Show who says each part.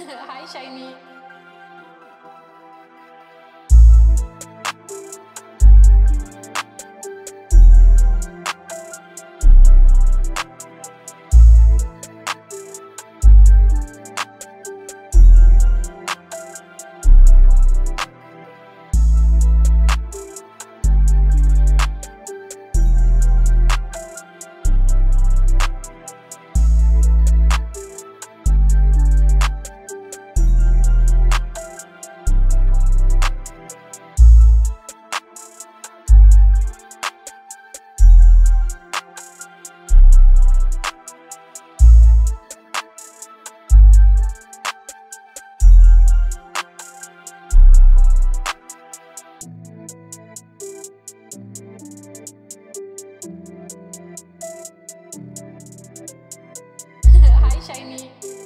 Speaker 1: Hi, Shiny. shiny.